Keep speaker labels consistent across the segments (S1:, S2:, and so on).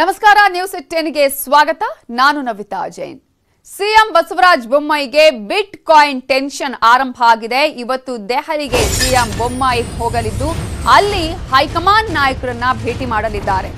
S1: ನಮಸ್ಕಾರ ನ್ಯೂಸ್ ಟೆನ್ಗೆ ಸ್ವಾಗತ. ನಾನು ನವಿತಾ ಜೈನ್. ಸಿಎಂ ಬಸವರಾಜ್ ಬೊಮ್ಮಾಯಿಗೆ ಬಿಟ್ ಕಾಯಿನ್ ಟೆನ್ಷನ್ ಆರಂಭ ಆಗಿದೆ. ಇವತ್ತು ದೆಹಲಿಗೆ ಸಿಎಂ ಬೊಮ್ಮಾಯಿ ಹೋಗಲಿದ್ದು, ಅಲ್ಲಿ ಹೈಕಮಾಂಡ್ ನಾಯಕರನ್ನ ಭೇಟಿ ಮಾಡಲಿದ್ದಾರೆ.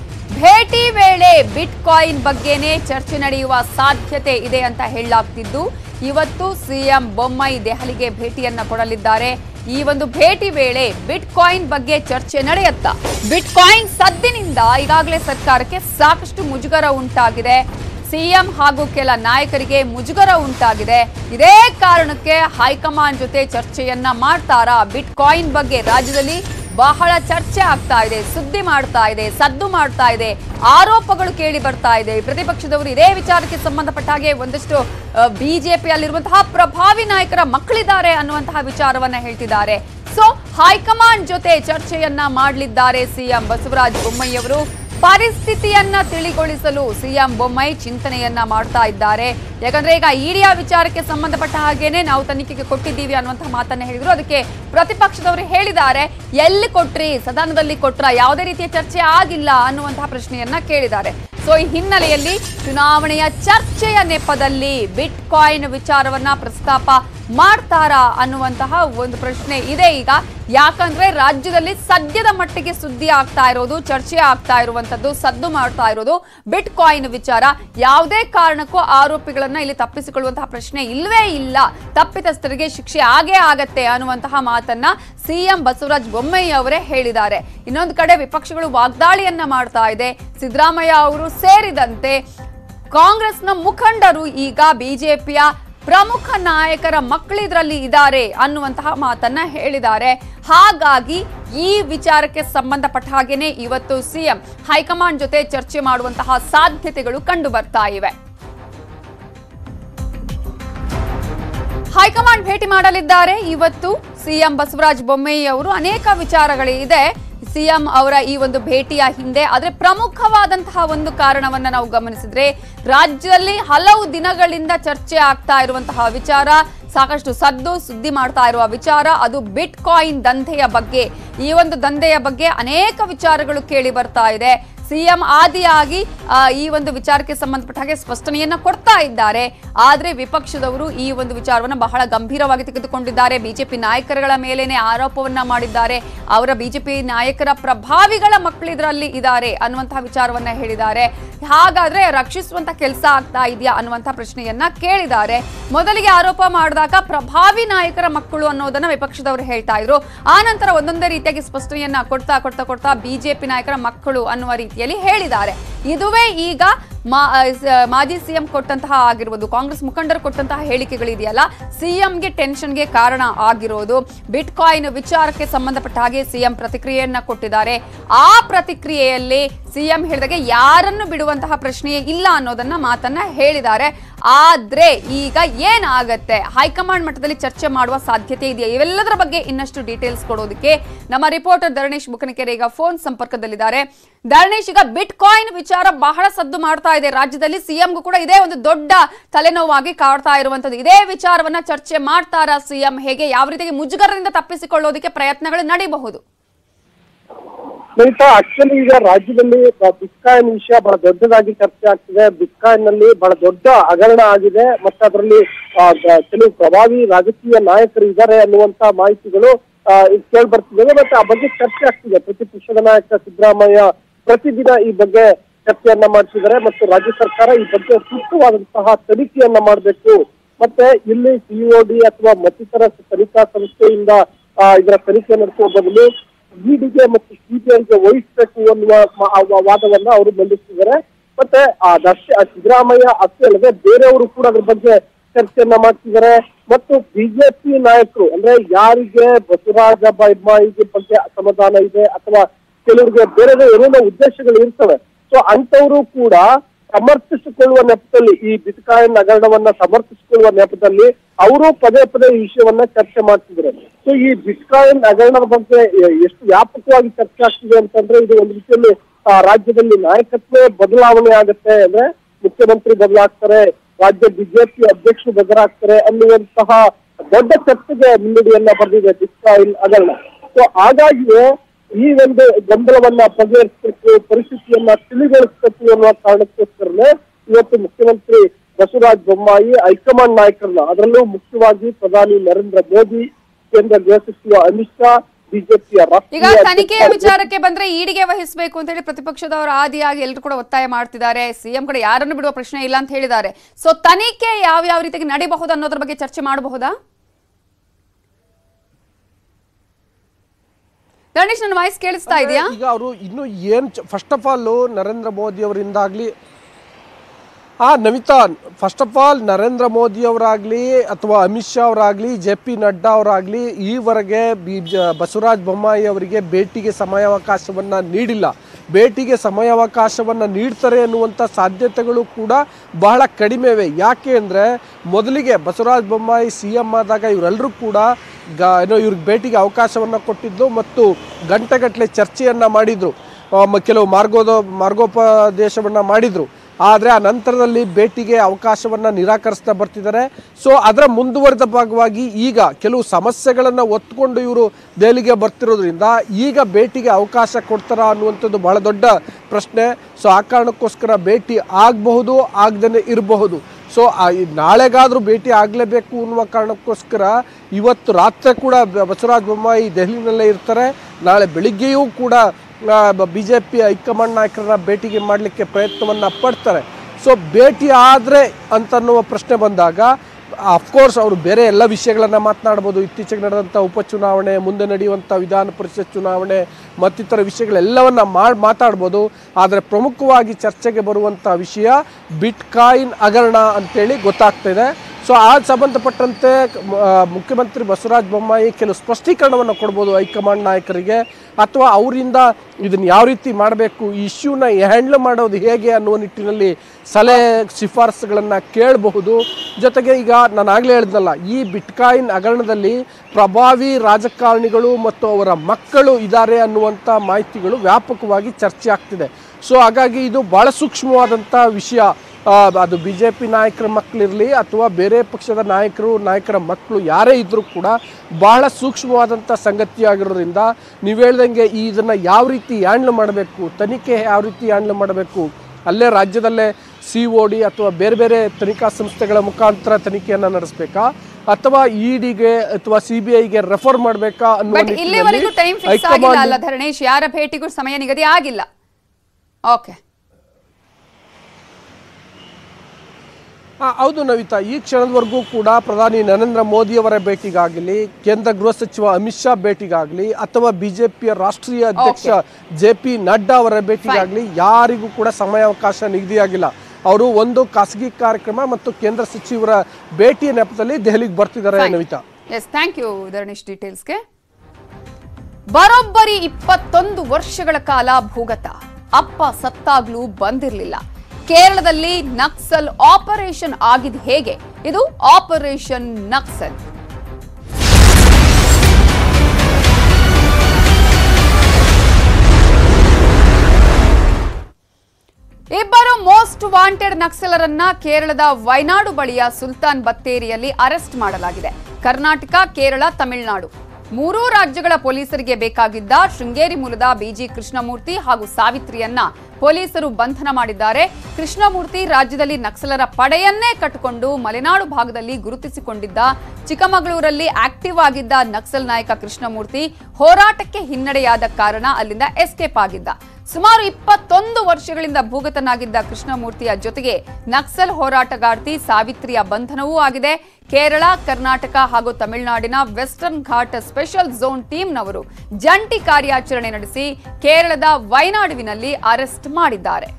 S1: ಭೇಟಿ ವೇಳೆ ಬಿಟ್ ಕಾಯಿನ್ ಬಗ್ಗೆನೇ ಚರ್ಚೆ ನಡೆಯುವ ಸಾಧ್ಯತೆ ಇದೆ ಅಂತ ಹೇಳಲಾಗ್ತಿದ್ದು, ಇವತ್ತು ಸಿಎಂ ಬೊಮ್ಮಾಯಿ ದೆಹಲಿಗೆ ಭೇಟಿಯನ್ನ ಕೊಡಲಿದ್ದಾರೆ. ಈ ಒಂದು ಭೇಟಿ ವೇಳೆ ಬಿಟ್ ಕಾಯಿನ್ ಬಗ್ಗೆ ಚರ್ಚೆ ನಡೆಯುತ್ತಾ? ಬಿಟ್ ಕಾಯಿನ್ ಸದ್ದಿನಿಂದ ಈಗಾಗಲೇ ಸರ್ಕಾರಕ್ಕೆ ಸಾಕಷ್ಟು ಮುಜುಗರ ಉಂಟಾಗಿದೆ. ಸಿಎಂ ಹಾಗೂ ಕೆಲ ನಾಯಕರಿಗೆ ಮುಜುಗರ ಉಂಟಾಗಿದೆ. ಇದೇ ಕಾರಣಕ್ಕೆ ಹೈಕಮಾಂಡ್ ಜೊತೆ ಚರ್ಚೆಯನ್ನ ಮಾಡ್ತಾರಾ ಬಿಟ್ ಕಾಯಿನ್ ಬಗ್ಗೆ ರಾಜ್ಯದಲ್ಲಿ ಬಹಳ ಚರ್ಚೆ ಆಗ್ತಾ ಇದೆ, ಸುದ್ದಿ ಮಾಡ್ತಾ ಇದೆ, ಸದ್ದು ಮಾಡ್ತಾ ಇದೆ, ಆರೋಪಗಳು ಕೇಳಿ ಬರ್ತಾ ಇದೆ. ಪ್ರತಿಪಕ್ಷದವರು ಇದೇ ವಿಚಾರಕ್ಕೆ ಸಂಬಂಧಪಟ್ಟ ಹಾಗೆ ಒಂದಷ್ಟು ಬಿಜೆಪಿಯಲ್ಲಿರುವಂತಹ ಪ್ರಭಾವಿ ನಾಯಕರ ಮಕ್ಕಳಿದ್ದಾರೆ ಅನ್ನುವಂತಹ ವಿಚಾರವನ್ನ ಹೇಳ್ತಿದ್ದಾರೆ. ಸೊ, ಹೈಕಮಾಂಡ್ ಜೊತೆ ಚರ್ಚೆಯನ್ನ ಮಾಡಲಿದ್ದಾರೆ ಸಿಎಂ ಬಸವರಾಜ ಬೊಮ್ಮಾಯಿ ಅವರು. ಪರಿಸ್ಥಿತಿಯನ್ನ ತಿಳಿಗೊಳಿಸಲು ಸಿಎಂ ಬೊಮ್ಮಾಯಿ ಚಿಂತನೆಯನ್ನ ಮಾಡ್ತಾ ಇದ್ದಾರೆ. ಯಾಕಂದ್ರೆ ಈಗ ಈಡಿಯಾ ವಿಚಾರಕ್ಕೆ ಸಂಬಂಧಪಟ್ಟ ಹಾಗೇನೆ ನಾವು ತನಿಖೆಗೆ ಕೊಟ್ಟಿದ್ದೀವಿ ಅನ್ನುವಂತಹ ಮಾತನ್ನ ಹೇಳಿದ್ರು. ಅದಕ್ಕೆ ಪ್ರತಿಪಕ್ಷದವರು ಹೇಳಿದ್ದಾರೆ. ಎಲ್ಲಿ ಕೊಟ್ರಿ? ಸದನದಲ್ಲಿ ಕೊಟ್ರ? ಯಾವುದೇ ರೀತಿಯ ಚರ್ಚೆ ಆಗಿಲ್ಲ ಅನ್ನುವಂತಹ ಪ್ರಶ್ನೆಯನ್ನ ಕೇಳಿದ್ದಾರೆ. ಸೊ ಈ ಹಿನ್ನೆಲೆಯಲ್ಲಿ ಚುನಾವಣೆಯ ಚರ್ಚೆಯ ನೆಪದಲ್ಲಿ ಬಿಟ್ ಕಾಯಿನ್ ವಿಚಾರವನ್ನ ಪ್ರಸ್ತಾಪ ಮಾಡ್ತಾರಾ ಅನ್ನುವಂತಹ ಒಂದು ಪ್ರಶ್ನೆ ಇದೆ ಈಗ. ಯಾಕಂದ್ರೆ ರಾಜ್ಯದಲ್ಲಿ ಸದ್ಯದ ಮಟ್ಟಿಗೆ ಸುದ್ದಿ ಆಗ್ತಾ ಇರೋದು, ಚರ್ಚೆ ಆಗ್ತಾ ಇರುವಂತದ್ದು ಸದ್ದು ಮಾಡ್ತಾ ಇರೋದು ಬಿಟ್ ಕಾಯಿನ್ ವಿಚಾರ. ಯಾವುದೇ ಕಾರಣಕ್ಕೂ ಆರೋಪಿಗಳನ್ನ ಇಲ್ಲಿ ತಪ್ಪಿಸಿಕೊಳ್ಳುವಂತಹ ಪ್ರಶ್ನೆ ಇಲ್ಲವೇ ಇಲ್ಲ. ತಪ್ಪಿತಸ್ಥರಿಗೆ ಶಿಕ್ಷೆ ಆಗೇ ಆಗತ್ತೆ ಅನ್ನುವಂತಹ ಮಾತನ್ನ ಸಿಎಂ ಬಸವರಾಜ ಬೊಮ್ಮಾಯಿ ಅವರೇ ಹೇಳಿದ್ದಾರೆ. ಇನ್ನೊಂದು ಕಡೆ ವಿಪಕ್ಷಗಳು ವಾಗ್ದಾಳಿಯನ್ನ ಮಾಡ್ತಾ ಇದೆ. ಸಿದ್ದರಾಮಯ್ಯ ಅವರು ಸೇರಿದಂತೆ ಕಾಂಗ್ರೆಸ್ನ ಮುಖಂಡರು ಈಗ ಬಿಜೆಪಿಯ ಪ್ರಮುಖ ನಾಯಕರ ಮಕ್ಕಳಿದ್ರಲ್ಲಿ ಇದ್ದಾರೆ ಅನ್ನುವಂತಹ ಮಾತನ್ನ ಹೇಳಿದ್ದಾರೆ. ಹಾಗಾಗಿ ಈ ವಿಚಾರಕ್ಕೆ ಸಂಬಂಧಪಟ್ಟ ಹಾಗೇನೆ ಇವತ್ತು ಸಿಎಂ ಹೈಕಮಾಂಡ್ ಜೊತೆ ಚರ್ಚೆ ಮಾಡುವಂತಹ ಸಾಧ್ಯತೆಗಳು ಕಂಡು ಬರ್ತಾ ಇವೆ. ಹೈಕಮಾಂಡ್ ಭೇಟಿ ಮಾಡಲಿದ್ದಾರೆ. ಇವತ್ತು ಸಿಎಂ ಬಸವರಾಜ ಬೊಮ್ಮಾಯಿ ಅವರು ಅನೇಕ ವಿಚಾರಗಳಿದೆ. ಸಿಎಂ ಅವರ ಈ ಒಂದು ಭೇಟಿಯ ಹಿಂದೆ ಆದ್ರೆ ಪ್ರಮುಖವಾದಂತಹ ಒಂದು ಕಾರಣವನ್ನ ನಾವು ಗಮನಿಸಿದ್ರೆ ರಾಜ್ಯದಲ್ಲಿ ಹಲವು ದಿನಗಳಿಂದ ಚರ್ಚೆ ಆಗ್ತಾ ಇರುವಂತಹ ವಿಚಾರ, ಸಾಕಷ್ಟು ಸದ್ದು ಸುದ್ದಿ ಮಾಡ್ತಾ ಇರುವ ವಿಚಾರ, ಅದು ಬಿಟ್ ಕಾಯಿನ್ ದಂಧೆಯ ಬಗ್ಗೆ. ಈ ಒಂದು ದಂಧೆಯ ಬಗ್ಗೆ ಅನೇಕ ವಿಚಾರಗಳು ಕೇಳಿ ಬರ್ತಾ ಇದೆ. ಸಿಎಂ ಆದಿಯಾಗಿ ಈ ಒಂದು ವಿಚಾರಕ್ಕೆ ಸಂಬಂಧಪಟ್ಟ ಹಾಗೆ ಸ್ಪಷ್ಟನೆಯನ್ನ ಕೊಡ್ತಾ ಇದ್ದಾರೆ. ಆದ್ರೆ ವಿಪಕ್ಷದವರು ಈ ಒಂದು ವಿಚಾರವನ್ನ ಬಹಳ ಗಂಭೀರವಾಗಿ ತೆಗೆದುಕೊಂಡಿದ್ದಾರೆ. ಬಿಜೆಪಿ ನಾಯಕರುಗಳ ಮೇಲೇನೆ ಆರೋಪವನ್ನ ಮಾಡಿದ್ದಾರೆ. ಅವರ ಬಿಜೆಪಿ ನಾಯಕರ ಪ್ರಭಾವಿಗಳ ಮಕ್ಕಳು ಇದರಲ್ಲಿ ಇದ್ದಾರೆ ಅನ್ನುವಂತಹ ವಿಚಾರವನ್ನ ಹೇಳಿದ್ದಾರೆ. ಹಾಗಾದ್ರೆ ರಕ್ಷಿಸುವಂತ ಕೆಲಸ ಆಗ್ತಾ ಇದೆಯಾ ಅನ್ನುವಂತಹ ಪ್ರಶ್ನೆಯನ್ನ ಕೇಳಿದ್ದಾರೆ. ಮೊದಲಿಗೆ ಆರೋಪ ಮಾಡಿದಾಗ ಪ್ರಭಾವಿ ನಾಯಕರ ಮಕ್ಕಳು ಅನ್ನೋದನ್ನ ವಿಪಕ್ಷದವರು ಹೇಳ್ತಾ ಇದ್ರು. ಆ ನಂತರ ಒಂದೊಂದೇ ರೀತಿಯಾಗಿ ಸ್ಪಷ್ಟನೆಯನ್ನ ಕೊಡ್ತಾ ಕೊಡ್ತಾ ಕೊಡ್ತಾ ಬಿಜೆಪಿ ನಾಯಕರ ಮಕ್ಕಳು ಅನ್ನುವ ರೀತಿಯಲ್ಲಿ ಹೇಳಿದ್ದಾರೆ. ಇದುವೇ ಈಗ ಮಾಜಿ ಸಿಎಂ ಕೊಟ್ಟಂತಹ ಆಗಿರ್ಬೋದು, ಕಾಂಗ್ರೆಸ್ ಮುಖಂಡರು ಕೊಟ್ಟಂತಹ ಹೇಳಿಕೆಗಳಿದೆಯಲ್ಲ, ಸಿಎಂಗೆ ಟೆನ್ಷನ್ಗೆ ಕಾರಣ ಆಗಿರೋದು ಬಿಟ್ ಕಾಯಿನ್ ವಿಚಾರಕ್ಕೆ ಸಂಬಂಧಪಟ್ಟ ಹಾಗೆ ಸಿಎಂ ಪ್ರತಿಕ್ರಿಯೆಯನ್ನ ಕೊಟ್ಟಿದ್ದಾರೆ. ಆ ಪ್ರತಿಕ್ರಿಯೆಯಲ್ಲಿ ಸಿಎಂ ಹೇಳಿದಾಗೆ ಯಾರನ್ನು ಬಿಡುವಂತಹ ಪ್ರಶ್ನೆಯೇ ಇಲ್ಲ ಅನ್ನೋದನ್ನ ಮಾತನ್ನ ಹೇಳಿದ್ದಾರೆ. ಆದ್ರೆ ಈಗ ಏನಾಗತ್ತೆ? ಹೈಕಮಾಂಡ್ ಮಟ್ಟದಲ್ಲಿ ಚರ್ಚೆ ಮಾಡುವ ಸಾಧ್ಯತೆ ಇದೆಯಾ? ಇವೆಲ್ಲದರ ಬಗ್ಗೆ ಇನ್ನಷ್ಟು ಡೀಟೇಲ್ಸ್ ಕೊಡೋದಕ್ಕೆ ನಮ್ಮ ರಿಪೋರ್ಟರ್ ಧರಣೇಶ್ ಬುಕನಕೆರೆ ಈಗ ಫೋನ್ ಸಂಪರ್ಕದಲ್ಲಿದ್ದಾರೆ. ಧರಣೇಶ್, ಈಗ ಬಿಟ್ ಕಾಯಿನ್ ವಿಚಾರ ಬಹಳ ಸದ್ದು ಮಾಡ್ತಾ ಇದೆ. ರಾಜ್ಯದಲ್ಲಿ ಸಿಎಂಗೂ ಕೂಡ ಇದೇ ಒಂದು ದೊಡ್ಡ ತಲೆನೋವಾಗಿ ಕಾಡ್ತಾ ಇರುವಂತದ್ದು ಇದೇ ವಿಚಾರವನ್ನ ಚರ್ಚೆ ಮಾಡ್ತಾರಾ ಸಿಎಂ ಹೇಗೆ? ಯಾವ ರೀತಿಗೆ ಮುಜುಗರದಿಂದ ತಪ್ಪಿಸಿಕೊಳ್ಳೋದಕ್ಕೆ ಪ್ರಯತ್ನಗಳು ನಡೀಬಹುದು?
S2: ಸ್ನೇಹಿತ ಆಕ್ಚುಲಿ ಈಗ ರಾಜ್ಯದಲ್ಲಿ ಬಿಟ್ಕಾಯಿನ್ ವಿಷಯ ಬಹಳ ದೊಡ್ಡದಾಗಿ ಚರ್ಚೆ ಆಗ್ತಿದೆ. ಬಿಟ್ಕಾಯಿನ್ನಲ್ಲಿ ಬಹಳ ದೊಡ್ಡ ಹಗರಣ ಆಗಿದೆ. ಮತ್ತೆ ಅದರಲ್ಲಿ ಕೆಲವು ಪ್ರಭಾವಿ ರಾಜಕೀಯ ನಾಯಕರು ಇದ್ದಾರೆ ಅನ್ನುವಂತ ಮಾಹಿತಿಗಳು ಕೇಳಿ ಬರ್ತಿದ್ದಾವೆ ಮತ್ತೆ ಆ ಬಗ್ಗೆ ಚರ್ಚೆ ಆಗ್ತಿದೆ. ಪ್ರತಿಪಕ್ಷದ ನಾಯಕ ಸಿದ್ದರಾಮಯ್ಯ ಪ್ರತಿದಿನ ಈ ಬಗ್ಗೆ ಚರ್ಚೆಯನ್ನ ಮಾಡ್ತಿದ್ದಾರೆ. ಮತ್ತು ರಾಜ್ಯ ಸರ್ಕಾರ ಈ ಬಗ್ಗೆ ಸೂಕ್ತವಾದಂತಹ ತನಿಖೆಯನ್ನ ಮಾಡಬೇಕು. ಮತ್ತೆ ಇಲ್ಲಿ ಸಿಒಡಿ ಅಥವಾ ಮತ್ತಿತರ ತನಿಖಾ ಸಂಸ್ಥೆಯಿಂದ ಇದರ ತನಿಖೆ ನಡೆಸುವ ಬದಲು ಇಡಿಗೆ ಮತ್ತು ಸಿಬಿಐಗೆ ವಹಿಸಬೇಕು ಅನ್ನುವ ವಾದವನ್ನ ಅವರು ಮಂಡಿಸಿದ್ದಾರೆ. ಮತ್ತೆ ಆ ದರ್ಶ ಸಿದ್ದರಾಮಯ್ಯ ಅಷ್ಟೇ ಅಲ್ಲದೆ ಬೇರೆಯವರು ಕೂಡ ಅದ್ರ ಬಗ್ಗೆ ಚರ್ಚೆಯನ್ನ ಮಾಡ್ತಿದ್ದಾರೆ. ಮತ್ತು ಬಿಜೆಪಿ ನಾಯಕರು, ಅಂದ್ರೆ ಯಾರಿಗೆ ಬಸವರಾಜ ಬೈಮಾಯಿಗೆ ಬಗ್ಗೆ ಅಸಮಾಧಾನ ಇದೆ ಅಥವಾ ಕೆಲವರಿಗೆ ಬೇರೆ ಬೇರೆ ಏನೇನೋ ಉದ್ದೇಶಗಳು ಇರ್ತವೆ. ಸೊ ಅಂತವರು ಕೂಡ ಸಮರ್ಥಿಸಿಕೊಳ್ಳುವ ನೆಪದಲ್ಲಿ ಈ ಬಿಟ್ಕಾಯಿನ್ ಹಗರಣವನ್ನ ಸಮರ್ಥಿಸಿಕೊಳ್ಳುವ ನೆಪದಲ್ಲಿ ಅವರು ಪದೇ ಪದೇ ಈ ವಿಷಯವನ್ನ ಚರ್ಚೆ ಮಾಡ್ತಿದ್ರು. ಸೊ ಈ ಬಿಟ್ಕಾಯಿನ್ ಹಗರಣದ ಬಗ್ಗೆ ಎಷ್ಟು ವ್ಯಾಪಕವಾಗಿ ಚರ್ಚೆ ಆಗ್ತಿದೆ ಅಂತಂದ್ರೆ ಇದು ಒಂದು ರೀತಿಯಲ್ಲಿ ರಾಜ್ಯದಲ್ಲಿ ನಾಯಕತ್ವ ಬದಲಾವಣೆ ಆಗುತ್ತೆ ಅಂದ್ರೆ ಮುಖ್ಯಮಂತ್ರಿ ಬದಲಾಗ್ತಾರೆ, ರಾಜ್ಯ ಬಿಜೆಪಿ ಅಧ್ಯಕ್ಷರು ಬದಲಾಗ್ತಾರೆ ಅನ್ನುವಂತಹ ದೊಡ್ಡ ಚರ್ಚೆಗೆ ಮುನ್ನುಡಿಯನ್ನ ಬರೆದಿದೆ ಬಿಟ್ಕಾಯಿನ್ ಹಗರಣ ಸೊ ಹಾಗಾಗಿಯೇ ಈ ಒಂದು ಗೊಂದಲವನ್ನ ಬಗೆಹರಿಸಬೇಕು ಪರಿಸ್ಥಿತಿಯನ್ನ ತಿಳಿಗೊಳಿಸಬೇಕು ಅನ್ನುವ ಕಾರಣಕ್ಕೋಸ್ಕರನೇ ಇವತ್ತು ಮುಖ್ಯಮಂತ್ರಿ ಬಸವರಾಜ ಬೊಮ್ಮಾಯಿ ಹೈಕಮಾಂಡ್ ನಾಯಕರನ್ನ ಅದರಲ್ಲೂ ಮುಖ್ಯವಾಗಿ ಪ್ರಧಾನಿ ನರೇಂದ್ರ ಮೋದಿ ಕೇಂದ್ರ ಗೃಹ ಸಚಿವ ಅಮಿತ್ ಶಾ ಬಿಜೆಪಿಯ
S1: ಈಗ ತನಿಖೆಯ ವಿಚಾರಕ್ಕೆ ಬಂದ್ರೆ ಈಡಿಗೆ ವಹಿಸಬೇಕು ಅಂತ ಹೇಳಿ ಪ್ರತಿಪಕ್ಷದವರು ಆದಿಯಾಗಿ ಎಲ್ಲರೂ ಕೂಡ ಒತ್ತಾಯ ಮಾಡ್ತಿದ್ದಾರೆ. ಸಿಎಂ ಕಡೆ ಯಾರನ್ನು ಬಿಡುವ ಪ್ರಶ್ನೆ ಇಲ್ಲ ಅಂತ ಹೇಳಿದ್ದಾರೆ. ಸೊ ತನಿಖೆ ಯಾವ ಯಾವ ರೀತಿಗೆ ನಡೆಯಬಹುದು ಅನ್ನೋದ್ರ ಬಗ್ಗೆ ಚರ್ಚೆ ಮಾಡಬಹುದಾ? ಗಣೇಶ್ ನನ್ನ ವಾಯ್ಸ್ ಕೇಳಿಸ್ತಾ ಇದೆಯಾ?
S3: ಈಗ ಅವರು ಇನ್ನು ಏನ್ first of all Narendra Modi ಅವರಿಂದಾಗ್ಲಿ ಆ Navita first of all Narendra Modi ಅವರಾಗ್ಲಿ ಅಥವಾ ಅಮಿತ್ ಶಾ ಅವರಾಗ್ಲಿ ಜೆ ಪಿ ನಡ್ಡಾ ಅವರಾಗ್ಲಿ ಈವರೆಗೆ ಬಿ ಬಸವರಾಜ ಬೊಮ್ಮಾಯಿ ಅವರಿಗೆ ಭೇಟಿಗೆ ಸಮಯಾವಕಾಶವನ್ನ ನೀಡಿಲ್ಲ. ಭೇಟಿಗೆ ಸಮಯಾವಕಾಶವನ್ನು ನೀಡ್ತಾರೆ ಅನ್ನುವಂಥ ಸಾಧ್ಯತೆಗಳು ಕೂಡ ಬಹಳ ಕಡಿಮೆ ಇವೆ ಯಾಕೆ ಅಂದರೆ ಮೊದಲಿಗೆ ಬಸವರಾಜ ಬೊಮ್ಮಾಯಿ ಸಿ ಎಂ ಆದಾಗ ಇವರೆಲ್ಲರೂ ಕೂಡ ಗ, ಏನೋ ಇವ್ರಿಗೆ ಭೇಟಿಗೆ ಅವಕಾಶವನ್ನು ಕೊಟ್ಟಿದ್ದು ಮತ್ತು ಗಂಟೆಗಟ್ಟಲೆ ಚರ್ಚೆಯನ್ನು ಮಾಡಿದರು. ಕೆಲವು ಮಾರ್ಗೋದ, ಮಾರ್ಗೋಪದೇಶವನ್ನು ಮಾಡಿದರು. ಆದರೆ ಆ ನಂತರದಲ್ಲಿ ಭೇಟಿಗೆ ಅವಕಾಶವನ್ನು ನಿರಾಕರಿಸ್ತಾ ಬರ್ತಿದ್ದಾರೆ. ಸೊ ಅದರ ಮುಂದುವರೆದ ಭಾಗವಾಗಿ ಈಗ ಕೆಲವು ಸಮಸ್ಯೆಗಳನ್ನು ಒತ್ತುಕೊಂಡು ಇವರು ದೆಹಲಿಗೆ ಬರ್ತಿರೋದ್ರಿಂದ ಈಗ ಭೇಟಿಗೆ ಅವಕಾಶ ಕೊಡ್ತಾರಾ ಅನ್ನುವಂಥದ್ದು ಬಹಳ ದೊಡ್ಡ ಪ್ರಶ್ನೆ. ಸೊ ಆ ಕಾರಣಕ್ಕೋಸ್ಕರ ಭೇಟಿ ಆಗಬಹುದು ಆಗದೇ ಇರಬಹುದು. ಸೊ ನಾಳೆಗಾದರೂ ಭೇಟಿ ಆಗಲೇಬೇಕು ಅನ್ನುವ ಕಾರಣಕ್ಕೋಸ್ಕರ ಇವತ್ತು ರಾತ್ರಿ ಕೂಡ ಬಸವರಾಜ ಬೊಮ್ಮಾಯಿ ದೆಹಲಿನಲ್ಲೇ ಇರ್ತಾರೆ. ನಾಳೆ ಬೆಳಿಗ್ಗೆಯೂ ಕೂಡ ಬಿ ಜೆ ಪಿ ಹೈಕಮಾಂಡ್ ನಾಯಕರನ್ನ ಭೇಟಿಗೆ ಮಾಡಲಿಕ್ಕೆ ಪ್ರಯತ್ನವನ್ನು ಪಡ್ತಾರೆ. ಸೊ, ಭೇಟಿ ಆದರೆ ಅಂತನ್ನುವ ಪ್ರಶ್ನೆ ಬಂದಾಗ ಅಫ್ಕೋರ್ಸ್ ಅವರು ಬೇರೆ ಎಲ್ಲ ವಿಷಯಗಳನ್ನು ಮಾತನಾಡ್ಬೋದು. ಇತ್ತೀಚೆಗೆ ನಡೆದಂಥ ಉಪಚುನಾವಣೆ, ಮುಂದೆ ನಡೆಯುವಂಥ ವಿಧಾನ ಪರಿಷತ್ ಚುನಾವಣೆ, ಮತ್ತಿತರ ವಿಷಯಗಳೆಲ್ಲವನ್ನು ಮಾಡಿ ಮಾತಾಡ್ಬೋದು. ಆದರೆ ಪ್ರಮುಖವಾಗಿ ಚರ್ಚೆಗೆ ಬರುವಂಥ ವಿಷಯ ಬಿಟ್ ಕಾಯಿನ್ ಹಗರಣ ಅಂತೇಳಿ ಗೊತ್ತಾಗ್ತಿದೆ. ಸೊ ಆ ಸಂಬಂಧಪಟ್ಟಂತೆ ಮುಖ್ಯಮಂತ್ರಿ ಬಸವರಾಜ ಬೊಮ್ಮಾಯಿ ಕೆಲವು ಸ್ಪಷ್ಟೀಕರಣವನ್ನು ಕೊಡ್ಬೋದು ಹೈಕಮಾಂಡ್ ನಾಯಕರಿಗೆ, ಅಥವಾ ಅವರಿಂದ ಇದನ್ನು ಯಾವ ರೀತಿ ಮಾಡಬೇಕು, ಈ ಇಶ್ಯೂನ ಹ್ಯಾಂಡ್ಲ್ ಮಾಡೋದು ಹೇಗೆ ಅನ್ನುವ ನಿಟ್ಟಿನಲ್ಲಿ ಸಲಹೆ, ಶಿಫಾರಸುಗಳನ್ನು ಕೇಳಬಹುದು. ಜೊತೆಗೆ ಈಗ ನಾನು ಆಗಲೇ ಹೇಳಿದ್ನಲ್ಲ, ಈ ಬಿಟ್ಕಾಯಿನ್ ಹಗರಣದಲ್ಲಿ ಪ್ರಭಾವಿ ರಾಜಕಾರಣಿಗಳು ಮತ್ತು ಅವರ ಮಕ್ಕಳು ಇದ್ದಾರೆ ಅನ್ನುವಂಥ ಮಾಹಿತಿಗಳು ವ್ಯಾಪಕವಾಗಿ ಚರ್ಚೆ ಆಗ್ತಿದೆ. ಸೊ ಹಾಗಾಗಿ ಇದು ಭಾಳ ಸೂಕ್ಷ್ಮವಾದಂಥ ವಿಷಯ. ಅದು ಬಿ ಜೆ ಪಿ ನಾಯಕರ ಮಕ್ಕಳಿರಲಿ ಅಥವಾ ಬೇರೆ ಪಕ್ಷದ ನಾಯಕರು ನಾಯಕರ ಮಕ್ಕಳು ಯಾರೇ ಇದ್ದರೂ ಕೂಡ ಬಹಳ ಸೂಕ್ಷ್ಮವಾದಂಥ ಸಂಗತಿಯಾಗಿರೋದ್ರಿಂದ ನೀವು ಹೇಳ್ದಂಗೆ ಈ ಇದನ್ನು ಯಾವ ರೀತಿ ಹ್ಯಾಂಡ್ಲ್ ಮಾಡಬೇಕು ತನಿಖೆ ಯಾವ ರೀತಿ ಹ್ಯಾಂಡ್ಲ್ ಮಾಡಬೇಕು ಅಲ್ಲೇ ರಾಜ್ಯದಲ್ಲೇ ಸಿ ಒ ಡಿ ಅಥವಾ ಬೇರೆ ಬೇರೆ ತನಿಖಾ ಸಂಸ್ಥೆಗಳ ಮುಖಾಂತರ ತನಿಖೆಯನ್ನು ನಡೆಸಬೇಕಾ? ಅಥವಾ ಇಡಿಗೆ ಅಥವಾ ಸಿ ಬಿ ಐಗೆ ರೆಫರ್ ಮಾಡಬೇಕಾ
S1: ಅನ್ನೋ ಇಲ್ಲಿವರೆಗೂ ಟೈಮ್ ಫಿಕ್ಸ್ ಆಗಿಲ್ಲ ಧರಣೇಶ್ ಯಾರ ಭೇಟಿಗೂ ಸಮಯ ನಿಗದಿ ಆಗಿಲ್ಲ. ಓಕೆ
S3: ಹೌದು ನವಿತಾ ಈ ಕ್ಷಣದವರೆಗೂ ಕೂಡ ಪ್ರಧಾನಿ ನರೇಂದ್ರ ಮೋದಿಯವರ ಭೇಟಿಗಾಗಲಿ ಕೇಂದ್ರ ಗೃಹ ಸಚಿವ ಅಮಿತ್ ಶಾ ಭೇಟಿಗಾಗಲಿ ಅಥವಾ ಬಿಜೆಪಿಯ ರಾಷ್ಟ್ರೀಯ ಅಧ್ಯಕ್ಷ ಜೆ ಪಿ ನಡ್ಡಾ ಅವರ ಭೇಟಿಗಾಗಲಿ ಯಾರಿಗೂ ಕೂಡ ಸಮಯಾವಕಾಶ ನಿಗದಿಯಾಗಿಲ್ಲ. ಅವರು ಒಂದು ಖಾಸಗಿ ಕಾರ್ಯಕ್ರಮ ಮತ್ತು ಕೇಂದ್ರ ಸಚಿವರ ಭೇಟಿಯ ನೆಪದಲ್ಲಿ ದೆಹಲಿಗೆ ಬರ್ತಿದ್ದಾರೆ Navitha.
S1: Yes thank you Dharanesh ಡೀಟೇಲ್ಸ್ಗೆ ಬರೋಬ್ಬರಿ ಇಪ್ಪತ್ತೊಂದು ವರ್ಷಗಳ ಕಾಲ ಭೂಗತ. ಅಪ್ಪ ಸತ್ತಾಗ್ಲೂ ಬಂದಿರಲಿಲ್ಲ. ಕೇರಳದಲ್ಲಿ ನಕ್ಸಲ್ ಆಪರೇಷನ್ ಆಗಿದ್ ಹೇಗೆ? ಇದು ಆಪರೇಷನ್ ನಕ್ಸಲ್. ಇಬ್ಬರು ಮೋಸ್ಟ್ ವಾಂಟೆಡ್ ನಕ್ಸಲರನ್ನ ಕೇರಳದ ವೈನಾಡು ಬಳಿಯ ಸುಲ್ತಾನ್ ಬತ್ತೇರಿಯಲ್ಲಿ ಅರೆಸ್ಟ್ ಮಾಡಲಾಗಿದೆ. ಕರ್ನಾಟಕ, ಕೇರಳ, ತಮಿಳುನಾಡು. ಮೂರೂ ರಾಜ್ಯಗಳ ಪೊಲೀಸರಿಗೆ ಬೇಕಾಗಿದ್ದ ಶೃಂಗೇರಿ ಮೂಲದ ಬಿಜಿ ಕೃಷ್ಣಮೂರ್ತಿ ಹಾಗೂ ಸಾವಿತ್ರಿಯನ್ನ ಪೊಲೀಸರು ಬಂಧನ ಮಾಡಿದ್ದಾರೆ. ಕೃಷ್ಣಮೂರ್ತಿ ರಾಜ್ಯದಲ್ಲಿ ನಕ್ಸಲರ ಪಡೆಯನ್ನೇ ಕಟ್ಟಿಕೊಂಡು ಮಲೆನಾಡು ಭಾಗದಲ್ಲಿ ಗುರುತಿಸಿಕೊಂಡಿದ್ದ ಚಿಕ್ಕಮಗಳೂರಲ್ಲಿ ಆಕ್ಟಿವ್ ಆಗಿದ್ದ ನಕ್ಸಲ್ ನಾಯಕ ಕೃಷ್ಣಮೂರ್ತಿ ಹೋರಾಟಕ್ಕೆ ಹಿನ್ನಡೆಯಾದ ಕಾರಣ ಅಲ್ಲಿಂದ ಎಸ್ಕೇಪ್ ಆಗಿದ್ದ. ಸುಮಾರು ಇಪ್ಪತ್ತೊಂದು ವರ್ಷಗಳಿಂದ ಭೂಗತನಾಗಿದ್ದ ಕೃಷ್ಣಮೂರ್ತಿಯ ಜೊತೆಗೆ ನಕ್ಸಲ್ ಹೋರಾಟಗಾರ್ತಿ ಸಾವಿತ್ರಿಯ ಬಂಧನವೂ ಆಗಿದೆ ಕೇರಳ ಕರ್ನಾಟಕ ಹಾಗೂ ತಮಿಳುನಾಡಿನ ವೆಸ್ಟರ್ನ್ ಘಾಟ್ ಸ್ಪೆಷಲ್ ಝೋನ್ ಟೀಮ್ನವರು ಜಂಟಿ ಕಾರ್ಯಾಚರಣೆ ನಡೆಸಿ ಕೇರಳದ ವೈನಾಡುವಿನಲ್ಲಿ ಅರೆಸ್ಟ್ ಮಾಡಿದ್ದಾರೆ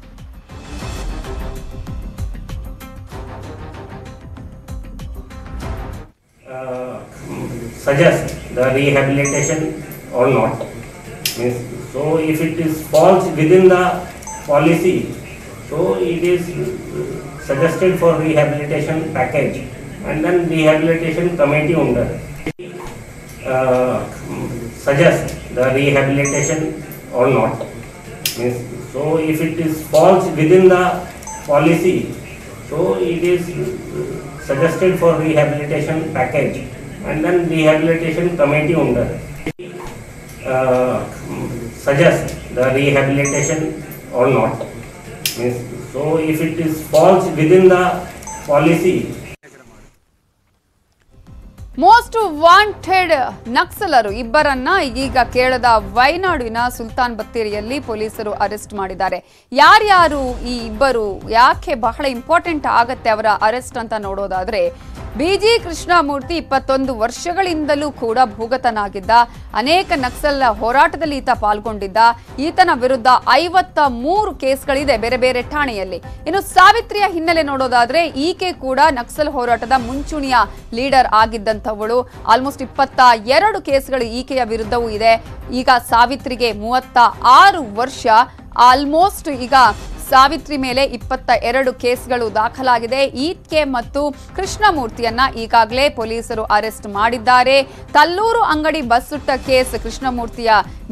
S4: uh, suggest the rehabilitation or not. Means, so if it is falls within the policy, so it is uh, suggested for rehabilitation package and then rehabilitation committee under. Uh, suggest the rehabilitation or not. Means, so if it is falls within the policy, so it is uh, suggested for rehabilitation package and then rehabilitation committee under. Uh, suggest the rehabilitation or not. So if it is falls within the policy,
S1: most wanted ನಕ್ಸಲರು ಇಬ್ಬರನ್ನ ಈಗ ಕೇರಳದ ವೈನಾಡಿನ ಸುಲ್ತಾನ್ ಬತ್ತೇರಿಯಲ್ಲಿ ಪೊಲೀಸರು arrest ಮಾಡಿದ್ದಾರೆ ಯಾರ್ಯಾರು ಈ ಇಬ್ಬರು ಯಾಕೆ ಬಹಳ ಇಂಪಾರ್ಟೆಂಟ್ ಆಗತ್ತೆ ಅವರ ಅರೆಸ್ಟ್ ಅಂತ ನೋಡೋದಾದ್ರೆ ಬಿಜಿ ಕೃಷ್ಣಮೂರ್ತಿ ಇಪ್ಪತ್ತೊಂದು ವರ್ಷಗಳಿಂದಲೂ ಕೂಡ ಭೂಗತನಾಗಿದ್ದ, ಅನೇಕ ನಕ್ಸಲ್ ಹೋರಾಟದಲ್ಲಿ ಈತ ಪಾಲ್ಗೊಂಡಿದ್ದ, ಈತನ ವಿರುದ್ಧ ಐವತ್ತ ಮೂರು ಕೇಸ್ಗಳಿದೆ ಬೇರೆ ಬೇರೆ ಠಾಣೆಯಲ್ಲಿ. ಇನ್ನು ಸಾವಿತ್ರಿಯ ಹಿನ್ನೆಲೆ ನೋಡೋದಾದ್ರೆ, ಈಕೆ ಕೂಡ ನಕ್ಸಲ್ ಹೋರಾಟದ ಮುಂಚೂಣಿಯ ಲೀಡರ್ ಆಗಿದ್ದಂಥವಳು. ಆಲ್ಮೋಸ್ಟ್ ಇಪ್ಪತ್ತ ಎರಡು ಕೇಸ್ಗಳು ಈಕೆಯ ವಿರುದ್ಧವೂ ಇದೆ. ಈಗ ಸಾವಿತ್ರಿಗೆ ಮೂವತ್ತ ಆರು ವರ್ಷ, ಆಲ್ಮೋಸ್ಟ್ ಈಗ ಸಾವಿತ್ರಿ ಮೇಲೆ ಇಪ್ಪತ್ತ ಎರಡು ಕೇಸ್ಗಳು ದಾಖಲಾಗಿದೆ. ಈತ್ಕೆ ಮತ್ತು ಕೃಷ್ಣಮೂರ್ತಿಯನ್ನ ಈಗಾಗಲೇ ಪೊಲೀಸರು ಅರೆಸ್ಟ್ ಮಾಡಿದ್ದಾರೆ. ತಲ್ಲೂರು ಅಂಗಡಿ ಬಸ್ ಸುಟ್ಟ ಕೇಸ್ ಕೃಷ್ಣಮೂರ್ತಿಯ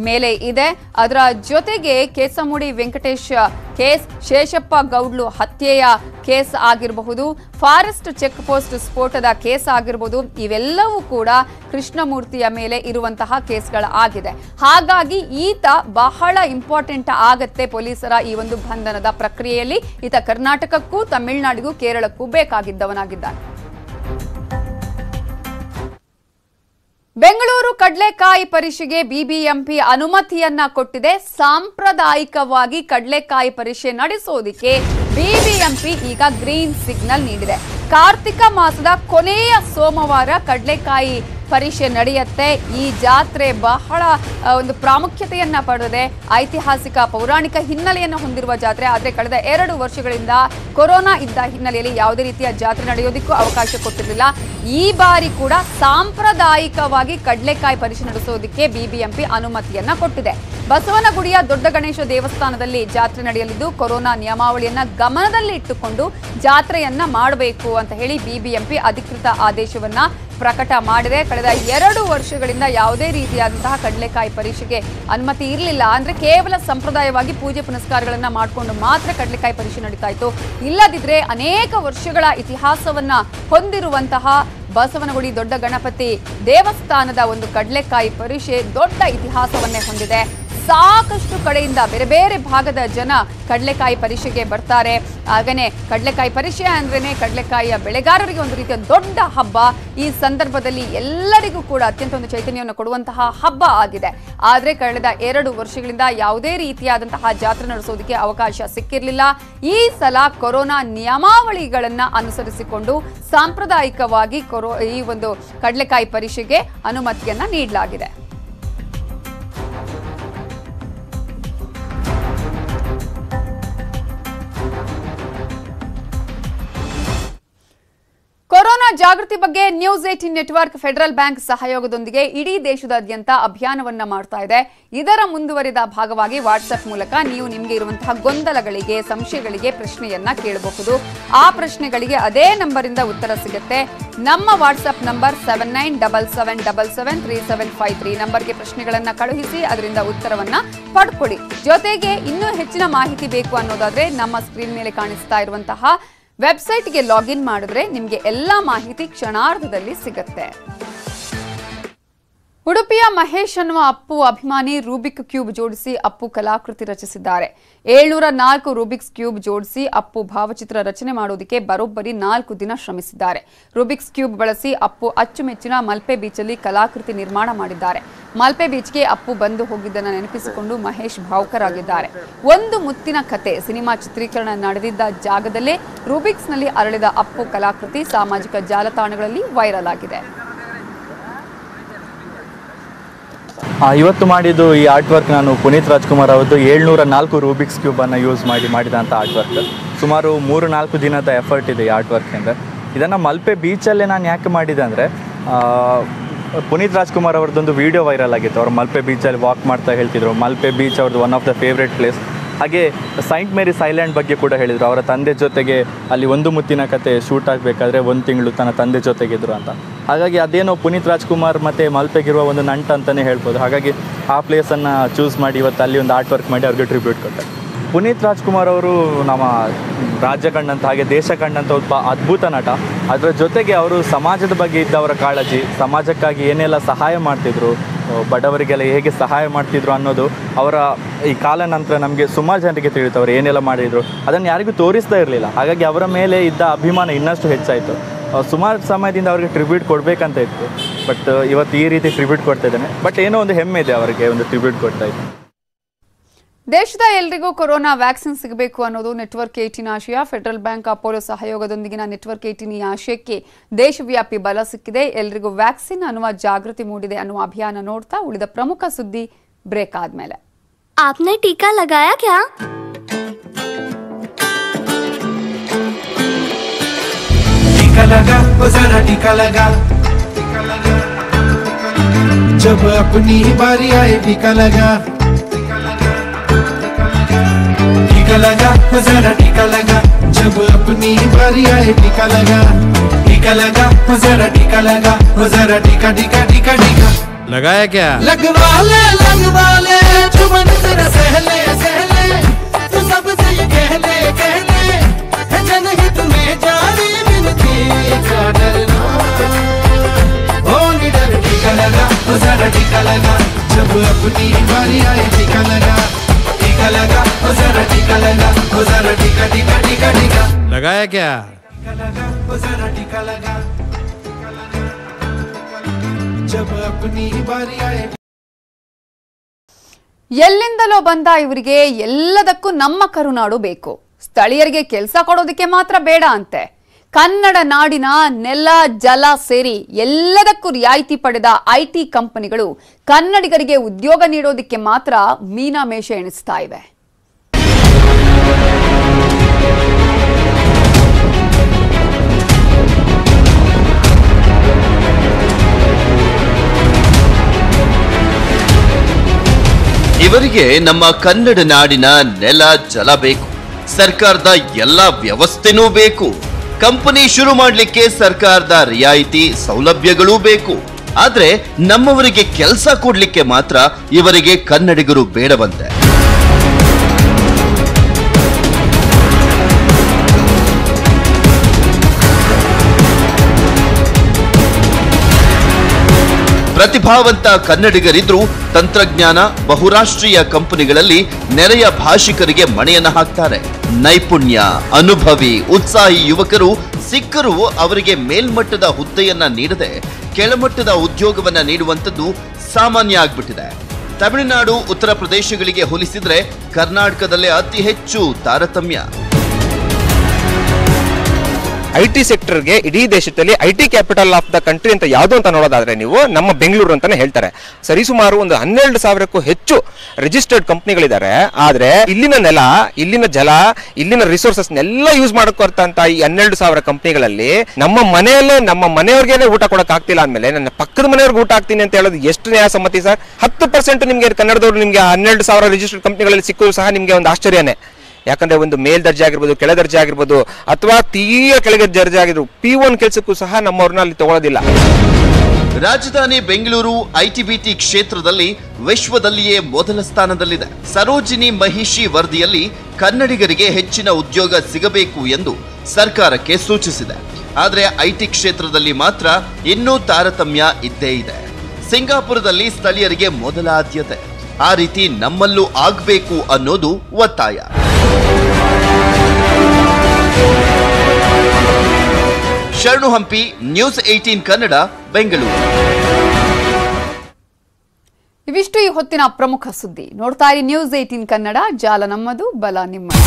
S1: ಮೇಲೆ ಇದೆ. ಅದರ ಜೊತೆಗೆ ಕೇಸಮುಡಿ ವೆಂಕಟೇಶ್ ಕೇಸ್ ಶೇಷಪ್ಪ ಗೌಡ್ಲು ಹತ್ಯೆಯ ಕೇಸ್ ಆಗಿರಬಹುದು, ಫಾರೆಸ್ಟ್ ಚೆಕ್ ಪೋಸ್ಟ್ ಸ್ಫೋಟದ ಕೇಸ್ ಆಗಿರಬಹುದು, ಇವೆಲ್ಲವೂ ಕೂಡ ಕೃಷ್ಣಮೂರ್ತಿಯ ಮೇಲೆ ಇರುವಂತಹ ಕೇಸ್ಗಳ ಆಗಿದೆ. ಹಾಗಾಗಿ ಈತ ಬಹಳ ಇಂಪಾರ್ಟೆಂಟ್ ಆಗತ್ತೆ ಪೊಲೀಸರ ಈ ಒಂದು ಬಂಧನದ ಪ್ರಕ್ರಿಯೆಯಲ್ಲಿ. ಈತ ಕರ್ನಾಟಕಕ್ಕೂ ತಮಿಳುನಾಡಿಗೂ ಕೇರಳಕ್ಕೂ ಬೇಕಾಗಿದ್ದವನಾಗಿದ್ದಾನೆ. ಬೆಂಗಳೂರು ಕಡ್ಲೆಕಾಯಿ ಪರಿಷೆಗೆ ಬಿಬಿಎಂಪಿ ಅನುಮತಿಯನ್ನ ಕೊಟ್ಟಿದೆ. ಸಾಂಪ್ರದಾಯಿಕವಾಗಿ ಕಡ್ಲೆಕಾಯಿ ಪರಿಷೆ ನಡೆಸೋದಿಕ್ಕೆ ಬಿಬಿಎಂಪಿ ಈಗ ಗ್ರೀನ್ ಸಿಗ್ನಲ್ ನೀಡಿದೆ. ಕಾರ್ತಿಕ ಮಾಸದ ಕೊನೆಯ ಸೋಮವಾರ ಕಡ್ಲೆಕಾಯಿ ಪರೀಕ್ಷೆ ನಡೆಯುತ್ತೆ. ಈ ಜಾತ್ರೆ ಬಹಳ ಒಂದು ಪ್ರಾಮುಖ್ಯತೆಯನ್ನ ಪಡೆದಿದೆ. ಐತಿಹಾಸಿಕ, ಪೌರಾಣಿಕ ಹಿನ್ನೆಲೆಯನ್ನು ಹೊಂದಿರುವ ಜಾತ್ರೆ. ಆದರೆ ಕಳೆದ ಎರಡು ವರ್ಷಗಳಿಂದ ಕೊರೋನಾ ಇದ್ದ ಹಿನ್ನೆಲೆಯಲ್ಲಿ ಯಾವುದೇ ರೀತಿಯ ಜಾತ್ರೆ ನಡೆಯೋದಕ್ಕೂ ಅವಕಾಶ ಕೊಟ್ಟಿರಲಿಲ್ಲ. ಈ ಬಾರಿ ಕೂಡ ಸಾಂಪ್ರದಾಯಿಕವಾಗಿ ಕಡಲೆಕಾಯಿ ಪರೀಕ್ಷೆ ನಡೆಸೋದಕ್ಕೆ ಬಿಬಿಎಂಪಿ ಅನುಮತಿಯನ್ನ ಕೊಟ್ಟಿದೆ. ಬಸವನಗುಡಿಯ ದೊಡ್ಡ ಗಣೇಶ ದೇವಸ್ಥಾನದಲ್ಲಿ ಜಾತ್ರೆ ನಡೆಯಲಿದ್ದು, ಕೊರೋನಾ ನಿಯಮಾವಳಿಯನ್ನ ಗಮನದಲ್ಲಿ ಇಟ್ಟುಕೊಂಡು ಜಾತ್ರೆಯನ್ನ ಮಾಡಬೇಕು ಅಂತ ಹೇಳಿ ಬಿಬಿಎಂಪಿ ಅಧಿಕೃತ ಆದೇಶವನ್ನ ಪ್ರಕಟ ಮಾಡಿದೆ. ಕಳೆದ ಎರಡು ವರ್ಷಗಳಿಂದ ಯಾವುದೇ ರೀತಿಯಾದಂತಹ ಕಡಲೆಕಾಯಿ ಪರೀಕ್ಷೆಗೆ ಅನುಮತಿ ಇರಲಿಲ್ಲ. ಅಂದ್ರೆ ಕೇವಲ ಸಂಪ್ರದಾಯವಾಗಿ ಪೂಜೆ ಪುನಸ್ಕಾರಗಳನ್ನ ಮಾಡಿಕೊಂಡು ಮಾತ್ರ ಕಡಲೆಕಾಯಿ ಪರೀಕ್ಷೆ ನಡೀತಾ ಇತ್ತು. ಇಲ್ಲದಿದ್ರೆ ಅನೇಕ ವರ್ಷಗಳ ಇತಿಹಾಸವನ್ನ ಹೊಂದಿರುವಂತಹ ಬಸವನಗುಡಿ ದೊಡ್ಡ ಗಣಪತಿ ದೇವಸ್ಥಾನದ ಒಂದು ಕಡಲೆಕಾಯಿ ಪರೀಕ್ಷೆ ದೊಡ್ಡ ಇತಿಹಾಸವನ್ನೇ ಹೊಂದಿದೆ. ಸಾಕಷ್ಟು ಕಡೆಯಿಂದ ಬೇರೆ ಬೇರೆ ಭಾಗದ ಜನ ಕಡಲೆಕಾಯಿ ಪರಿಷೆಗೆ ಬರ್ತಾರೆ. ಹಾಗೇನೆ ಕಡಲೆಕಾಯಿ ಪರಿಷೆ ಅಂದ್ರೇನೆ ಕಡಲೆಕಾಯಿಯ ಬೆಳೆಗಾರರಿಗೆ ಒಂದು ರೀತಿಯ ದೊಡ್ಡ ಹಬ್ಬ. ಈ ಸಂದರ್ಭದಲ್ಲಿ ಎಲ್ಲರಿಗೂ ಕೂಡ ಅತ್ಯಂತ ಒಂದು ಚೈತನ್ಯವನ್ನು ಕೊಡುವಂತಹ ಹಬ್ಬ ಆಗಿದೆ. ಆದರೆ ಕಳೆದ ಎರಡು ವರ್ಷಗಳಿಂದ ಯಾವುದೇ ರೀತಿಯಾದಂತಹ ಜಾತ್ರೆ ನಡೆಸೋದಕ್ಕೆ ಅವಕಾಶ ಸಿಕ್ಕಿರಲಿಲ್ಲ. ಈ ಸಲ ಕೊರೋನಾ ನಿಯಮಾವಳಿಗಳನ್ನ ಅನುಸರಿಸಿಕೊಂಡು ಸಾಂಪ್ರದಾಯಿಕವಾಗಿ ಈ ಒಂದು ಕಡಲೆಕಾಯಿ ಪರಿಷೆಗೆ ಅನುಮತಿಯನ್ನ ನೀಡಲಾಗಿದೆ. ಜಾಗೃತಿ ಬಗ್ಗೆ news eighteen network federal bank ಸಹಯೋಗದೊಂದಿಗೆ ಇಡೀ ದೇಶದಾದ್ಯಂತ ಅಭಿಯಾನವನ್ನ ಮಾಡ್ತಾ ಇದೆ. ಇದರ ಮುಂದುವರಿದ ಭಾಗವಾಗಿ ವಾಟ್ಸ್ಆಪ್ ಮೂಲಕ ನೀವು ನಿಮಗೆ ಇರುವಂತಹ ಗೊಂದಲಗಳಿಗೆ, ಸಂಶಯಗಳಿಗೆ ಪ್ರಶ್ನೆಯನ್ನ ಕೇಳಬಹುದು. ಆ ಪ್ರಶ್ನೆಗಳಿಗೆ ಅದೇ ನಂಬರಿಂದ ಉತ್ತರ ಸಿಗುತ್ತೆ. ನಮ್ಮ WhatsApp number seven nine double seven double seven three seven five three ನಂಬರ್ಗೆ ಪ್ರಶ್ನೆಗಳನ್ನ ಕಳುಹಿಸಿ ಅದರಿಂದ ಉತ್ತರವನ್ನ ಪಡ್ಕೊಳ್ಳಿ. ಜೊತೆಗೆ ಇನ್ನೂ ಹೆಚ್ಚಿನ ಮಾಹಿತಿ ಬೇಕು ಅನ್ನೋದಾದ್ರೆ ನಮ್ಮ ಸ್ಕ್ರೀನ್ ಮೇಲೆ ಕಾಣಿಸ್ತಾ ಇರುವಂತಹ ವೆಬ್ಸೈಟ್ಗೆ ಲಾಗಿನ್ ಮಾಡಿದ್ರೆ ನಿಮಗೆ ಎಲ್ಲ ಮಾಹಿತಿ ಕ್ಷಣಾರ್ಧದಲ್ಲಿ ಸಿಗುತ್ತೆ. ಉಡುಪಿಯ ಮಹೇಶ್ ಅನ್ನುವ ಅಪ್ಪು ಅಭಿಮಾನಿ ರೂಬಿಕ್ ಕ್ಯೂಬ್ ಜೋಡಿಸಿ ಅಪ್ಪು ಕಲಾಕೃತಿ ರಚಿಸಿದ್ದಾರೆ. ಏಳ್ನೂರ ನಾಲ್ಕು ರೂಬಿಕ್ಸ್ ಕ್ಯೂಬ್ ಜೋಡಿಸಿ ಅಪ್ಪು ಭಾವಚಿತ್ರ ರಚನೆ ಮಾಡೋದಕ್ಕೆ ಬರೋಬ್ಬರಿ ನಾಲ್ಕು ದಿನ ಶ್ರಮಿಸಿದ್ದಾರೆ. ರೂಬಿಕ್ಸ್ ಕ್ಯೂಬ್ ಬಳಸಿ ಅಪ್ಪು ಅಚ್ಚುಮೆಚ್ಚಿನ ಮಲ್ಪೆ ಬೀಚಲ್ಲಿ ಕಲಾಕೃತಿ ನಿರ್ಮಾಣ ಮಾಡಿದ್ದಾರೆ. ಮಲ್ಪೆ ಬೀಚ್ಗೆ ಅಪ್ಪು ಬಂದು ಹೋಗಿದ್ದನ್ನು ನೆನಪಿಸಿಕೊಂಡು ಮಹೇಶ್ ಭಾವುಕರಾಗಿದ್ದಾರೆ. ಒಂದು ಮುತ್ತಿನ ಕತೆ ಸಿನಿಮಾ ಚಿತ್ರೀಕರಣ ನಡೆದಿದ್ದ ಜಾಗದಲ್ಲೇ ರೂಬಿಕ್ಸ್ನಲ್ಲಿ ಅರಳಿದ ಅಪ್ಪು ಕಲಾಕೃತಿ ಸಾಮಾಜಿಕ ಜಾಲತಾಣಗಳಲ್ಲಿ ವೈರಲ್ ಆಗಿದೆ
S5: ಆ, ಇವತ್ತು ಮಾಡಿದ್ದು ಈ ಆರ್ಟ್ ವರ್ಕ್ ನಾನು ಪುನೀತ್ ರಾಜ್ಕುಮಾರ್ ಅವರದ್ದು ಏಳ್ನೂರ ನಾಲ್ಕು ರೂಬಿಕ್ಸ್ ಕ್ಯೂಬನ್ನು ಯೂಸ್ ಮಾಡಿ ಮಾಡಿದಂಥ ಆರ್ಟ್ ವರ್ಕ್ ಸುಮಾರು ಮೂರು ನಾಲ್ಕು ದಿನದ ಎಫರ್ಟ್ ಇದೆ ಈ ಆರ್ಟ್ ವರ್ಕಿಂದ ಇದನ್ನು ಮಲ್ಪೆ ಬೀಚಲ್ಲೇ ನಾನು ಯಾಕೆ ಮಾಡಿದೆ ಅಂದರೆ ಪುನೀತ್ ರಾಜ್ಕುಮಾರ್ ಅವ್ರದ್ದೊಂದು ವೀಡಿಯೋ ವೈರಲ್ ಆಗಿತ್ತು. ಅವ್ರು ಮಲ್ಪೆ ಬೀಚಲ್ಲಿ ವಾಕ್ ಮಾಡ್ತಾ ಹೇಳ್ತಿದ್ರು. ಮಲ್ಪೆ ಬೀಚ್ ಅವ್ರದ್ದು one of the favourite place ಹಾಗೆ ಸೈಂಟ್ ಮೇರಿ ಸೈಲ್ಯಾಂಡ್ ಬಗ್ಗೆ ಕೂಡ ಹೇಳಿದರು. ಅವರ ತಂದೆ ಜೊತೆಗೆ ಅಲ್ಲಿ ಒಂದು ಮುತ್ತಿನ ಕತೆ ಶೂಟ್ ಆಗಬೇಕಾದ್ರೆ ಒಂದು ತಿಂಗಳು ತನ್ನ ತಂದೆ ಜೊತೆಗಿದ್ರು ಅಂತ. ಹಾಗಾಗಿ ಅದೇನೋ ಪುನೀತ್ ರಾಜ್ಕುಮಾರ್ ಮತ್ತು ಮಲ್ಪೆಗಿರುವ ಒಂದು ನಂಟ ಅಂತಲೇ ಹೇಳ್ಬೋದು. ಹಾಗಾಗಿ ಆ ಪ್ಲೇಸನ್ನು ಚೂಸ್ ಮಾಡಿ ಇವತ್ತು ಅಲ್ಲಿ ಒಂದು ಆರ್ಟ್ ವರ್ಕ್ ಮಾಡಿ ಅವ್ರಿಗೆ ಟ್ರಿಬ್ಯೂಟ್ ಕೊಟ್ಟೆ ಪುನೀತ್ ರಾಜ್ಕುಮಾರ್ ಅವರು ನಮ್ಮ ರಾಜ್ಯ ಕಂಡಂಥ ಹಾಗೆ ದೇಶ ಕಂಡಂಥ ಒಬ್ಬ ಅದ್ಭುತ ನಟ. ಅದರ ಜೊತೆಗೆ ಅವರು ಸಮಾಜದ ಬಗ್ಗೆ ಇದ್ದವರ ಕಾಳಜಿ, ಸಮಾಜಕ್ಕಾಗಿ ಏನೆಲ್ಲ ಸಹಾಯ ಮಾಡ್ತಿದ್ರು ಬಡವರಿಗೆಲ್ಲ ಹೇಗೆ ಸಹಾಯ ಮಾಡ್ತಿದ್ರು ಅನ್ನೋದು ಅವರ ಈ ಕಾಲ ನಂತರ ನಮಗೆ ಸುಮಾರು ಜನರಿಗೆ ತಿಳಿತು ಅವರು ಏನೆಲ್ಲ ಮಾಡಿದರು. ಅದನ್ನು ಯಾರಿಗೂ ತೋರಿಸ್ತಾ ಇರಲಿಲ್ಲ. ಹಾಗಾಗಿ ಅವರ ಮೇಲೆ ಇದ್ದ ಅಭಿಮಾನ ಇನ್ನಷ್ಟು ಹೆಚ್ಚಾಯಿತು. ಸುಮಾರು ಸಮಯದಿಂದ ಅವರಿಗೆ ಟ್ರಿಬ್ಯೂಟ್ ಕೊಡಬೇಕಂತ ಇತ್ತು. ಬಟ್ ಇವತ್ತು ಈ ರೀತಿ ಟ್ರಿಬ್ಯೂಟ್ ಕೊಡ್ತಾ ಇದ್ದಾನೆ. ಬಟ್ ಏನೋ ಒಂದು ಹೆಮ್ಮೆ ಇದೆ ಅವರಿಗೆ ಒಂದು ಟ್ರಿಬ್ಯೂಟ್ ಕೊಡ್ತಾ ಇತ್ತು
S1: ದೇಶದ ಎಲ್ರಿಗೂ ಕೊರೋನಾ ವ್ಯಾಕ್ಸಿನ್ ಸಿಗಬೇಕು ಅನ್ನೋದು ನೆಟ್ವರ್ಕ್ ಏಟಿನ ಆಶಯ ಫೆಡರಲ್ ಬ್ಯಾಂಕ್ ಅಪೋಲೋ ಸಹಯೋಗದೊಂದಿಗಿನ ನೆಟ್ವರ್ಕ್ ಏಟಿನ್ ಈ ಆಶಯಕ್ಕೆ ದೇಶವ್ಯಾಪಿ ಬಲ ಸಿಕ್ಕಿದೆ ಎಲ್ರಿಗೂ ವ್ಯಾಕ್ಸಿನ್ ಅನ್ನುವ ಜಾಗೃತಿ ಮೂಡಿದೆ ಅನ್ನುವ ಅಭಿಯಾನ ನೋಡ್ತಾ ಉಳಿದ ಪ್ರಮುಖ ಸುದ್ದಿ ಬ್ರೇಕ್ ಆದ್ಮೇಲೆ
S6: आपने टीका लगाया क्या
S7: टीका लगा वो जरा टीका लगा जब अपनी ही बारी आए टीका लगा टीका लगा जरा टीका लगा। जब अपनी बारी आए टीका लगा। टीका लगा जरा टीका लगा। जरा टीका टीका टीका टीका।
S8: लगाया क्या?
S7: लगवा ले लगवा ले जुबन तेरा सहले सहले। तू सबसे ये कह ले कह ले है जनहित में जारी मिलती का डरना ओ निडर टीका लगा जरा टीका लगा। जब अपनी बारी आए टीका लगा।
S8: लगाया क्या
S7: टीका लगा ओ जरा टीका लगा जब अपनी बारी आए
S1: ಎಲ್ಲಿಂದಲೋ ಬಂದ ಇವರಿಗೆ ಎಲ್ಲದಕ್ಕೂ ನಮ್ಮ ಕರುನಾಡು ಬೇಕು ಸ್ಥಳೀಯರಿಗೆ ಕೆಲಸ ಕೊಡೋದಕ್ಕೆ ಮಾತ್ರ ಬೇಡ ಅಂತೆ ಕನ್ನಡ ನಾಡಿನ ನೆಲ ಜಲ ಸೇರಿ ಎಲ್ಲದಕ್ಕೂ ರಿಯಾಯಿತಿ ಪಡೆದ ಐಟಿ ಕಂಪನಿಗಳು ಕನ್ನಡಿಗರಿಗೆ ಉದ್ಯೋಗ ನೀಡೋದಕ್ಕೆ ಮಾತ್ರ ಮೀನಾಮೇಷ ಎಣಿಸ್ತಾ ಇವೆ
S9: ಇವರಿಗೆ ನಮ್ಮ ಕನ್ನಡ ನಾಡಿನ ನೆಲ, ಜಲ ಬೇಕು. ಸರ್ಕಾರದ ಎಲ್ಲ ವ್ಯವಸ್ಥೆನೂ ಬೇಕು. ಕಂಪನಿ ಶುರು ಮಾಡಲಿಕ್ಕೆ ಸರ್ಕಾರದ ರಿಯಾಯಿತಿ ಸೌಲಭ್ಯಗಳೂ ಬೇಕು. ಆದ್ರೆ ನಮ್ಮವರಿಗೆ ಕೆಲಸ ಕೊಡ್ಲಿಕ್ಕೆ ಮಾತ್ರ ಇವರಿಗೆ ಕನ್ನಡಿಗರು ಬೇಡವಂತೆ. ಪ್ರತಿಭಾವಂತ ಕನ್ನಡಿಗರಿದ್ರು ತಂತ್ರಜ್ಞಾನ, ಬಹುರಾಷ್ಟ್ರೀಯ ಕಂಪನಿಗಳಲ್ಲಿ ನೆರೆಯ ಭಾಷಿಕರಿಗೆ ಮಣೆಯನ್ನು ಹಾಕ್ತಾರೆ. ನೈಪುಣ್ಯ, ಅನುಭವಿ, ಉತ್ಸಾಹಿ ಯುವಕರು ಸಿಕ್ಕರೂ ಅವರಿಗೆ ಮೇಲ್ಮಟ್ಟದ ಹುದ್ದೆಯನ್ನ ನೀಡದೆ ಕೆಳಮಟ್ಟದ ಉದ್ಯೋಗವನ್ನ ನೀಡುವಂಥದ್ದು ಸಾಮಾನ್ಯ ಆಗ್ಬಿಟ್ಟಿದೆ. ತಮಿಳುನಾಡು, ಉತ್ತರ ಪ್ರದೇಶಗಳಿಗೆ ಹೋಲಿಸಿದ್ರೆ ಕರ್ನಾಟಕದಲ್ಲೇ ಅತಿ ಹೆಚ್ಚು ತಾರತಮ್ಯ.
S10: ಐ ಟಿ ಸೆಕ್ಟರ್ಗೆ ಇಡೀ ದೇಶದಲ್ಲಿ I T capital of the country ಅಂತ ಯಾವುದು ಅಂತ ನೋಡೋದಾದ್ರೆ ನೀವು ನಮ್ಮ ಬೆಂಗಳೂರು ಅಂತಾನೆ ಹೇಳ್ತಾರೆ. ಸರಿಸುಮಾರು ಒಂದು ಹನ್ನೆರಡು ಸಾವಿರಕ್ಕೂ ಹೆಚ್ಚು ರಿಜಿಸ್ಟರ್ಡ್ ಕಂಪ್ನಿಗಳಿದ್ದಾರೆ. ಆದರೆ ಇಲ್ಲಿನ ನೆಲ, ಇಲ್ಲಿನ ಜಲ, ಇಲ್ಲಿನ ರಿಸೋರ್ಸಸ್ ಎಲ್ಲ ಯೂಸ್ ಮಾಡಕ್ಕಂತ ಈ ಹನ್ನೆರಡು ಸಾವಿರ ಕಂಪ್ನಿಗಳಲ್ಲಿ ನಮ್ಮ ಮನೆಯಲ್ಲೇ, ನಮ್ಮ ಮನೆಯವ್ರಿಗೇನೆ ಊಟ ಕೊಡಕ್ ಆಗ್ತಿಲ್ಲ ಅಂದ್ಮೇಲೆ ನನ್ನ ಪಕ್ಕದ ಮನೆಯವ್ರಿಗೆ ಊಟ ಆಗ್ತೀನಿ ಅಂತ ಹೇಳೋದು ಎಷ್ಟು ನ್ಯಾಯ ಸಮ್ಮತಿ ಸರ್? ಹತ್ತು ಪರ್ಸೆಂಟ್ ನಿಮಗೆ ಕನ್ನಡದವರು ನಿಮಗೆ ಹನ್ನೆರಡು ಸಾವಿರ ರಿಜಿಸ್ಟರ್ಡ್ ಕಂಪ್ನಿಗಳಲ್ಲಿ ಸಿಕ್ಕೋದು ಸಹ ನಿಮಗೆ ಒಂದು ಆಶ್ಚರ್ಯನೇ. ಯಾಕಂದ್ರೆ ಒಂದು ಮೇಲ್ ದರ್ಜೆ ಆಗಿರ್ಬೋದು, ಕೆಳ ದರ್ಜೆ ಆಗಿರ್ಬೋದು, ಅಥವಾ ತೀರ ಕೆಳಗೆ ದರ್ಜೆ ಆಗಿದ್ರು ಪಿ ಒನ್ ಕೆಲಸಕ್ಕೂ ಸಹ ನಮ್ಮವ್ರನ್ನ ಅಲ್ಲಿ ತಗೊಳ್ಳೋದಿಲ್ಲ
S9: ರಾಜಧಾನಿ ಬೆಂಗಳೂರು ಐಟಿಬಿಟಿ ಕ್ಷೇತ್ರದಲ್ಲಿ ವಿಶ್ವದಲ್ಲಿಯೇ ಮೊದಲ ಸ್ಥಾನದಲ್ಲಿದೆ. ಸರೋಜಿನಿ ಮಹಿಷಿ ವರದಿಯಲ್ಲಿ ಕನ್ನಡಿಗರಿಗೆ ಹೆಚ್ಚಿನ ಉದ್ಯೋಗ ಸಿಗಬೇಕು ಎಂದು ಸರ್ಕಾರಕ್ಕೆ ಸೂಚಿಸಿದೆ. ಆದರೆ ಐಟಿ ಕ್ಷೇತ್ರದಲ್ಲಿ ಮಾತ್ರ ಇನ್ನೂ ತಾರತಮ್ಯ ಇದ್ದೇ ಇದೆ. ಸಿಂಗಾಪುರದಲ್ಲಿ ಸ್ಥಳೀಯರಿಗೆ ಮೊದಲ ಆದ್ಯತೆ ಆ ರೀತಿ ನಮ್ಮಲ್ಲೂ ಆಗಬೇಕು ಅನ್ನೋದು ಒತ್ತಾಯ. ಶರಣು ಹಂಪಿ ನ್ಯೂಸ್ ಏಟೀನ್ ಕನ್ನಡ ಬೆಂಗಳೂರು
S1: ಇವಿಷ್ಟು ಈ ಹೊತ್ತಿನ ಪ್ರಮುಖ ಸುದ್ದಿ ನೋಡ್ತಾ ಇರಿ ನ್ಯೂಸ್ ಏಯ್ಟೀನ್ ಕನ್ನಡ ಜಾಲ ನಮ್ಮದು ಬಲ ನಿಮ್ಮದು